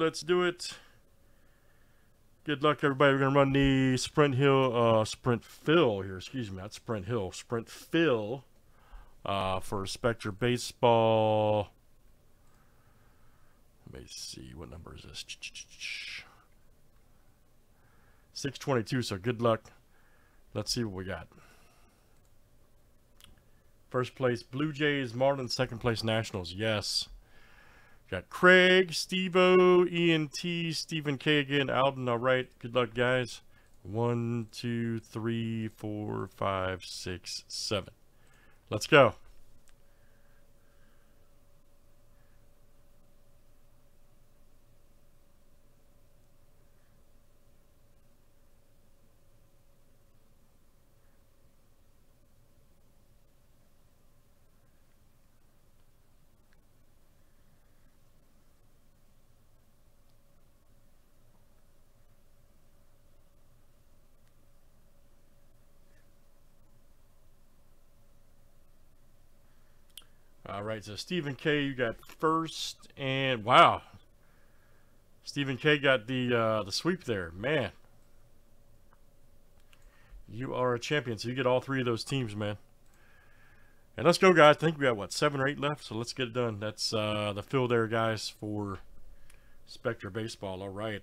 Let's do it. Good luck, everybody. We're going to run the Sprint Hill, uh, Sprint Fill here. Excuse me, not Sprint Hill. Sprint Fill uh, for Spectra Baseball. Let me see. What number is this? 622, so good luck. Let's see what we got. First place, Blue Jays, Marlins. Second place, Nationals. Yes. Got Craig, Steve-O, ENT, Stephen K again, Alden. All right. Good luck, guys. One, two, three, four, five, six, seven. Let's go. All right, so Stephen K, you got first, and wow, Stephen K got the uh, the sweep there, man. You are a champion, so you get all three of those teams, man. And let's go, guys. I think we got what seven or eight left, so let's get it done. That's uh, the fill there, guys, for Spectra Baseball. All right.